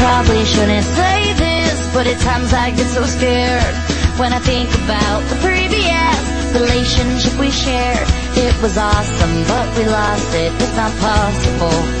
probably shouldn't say this, but at times I get so scared when I think about the previous relationship we shared. It was awesome, but we lost it. It's not possible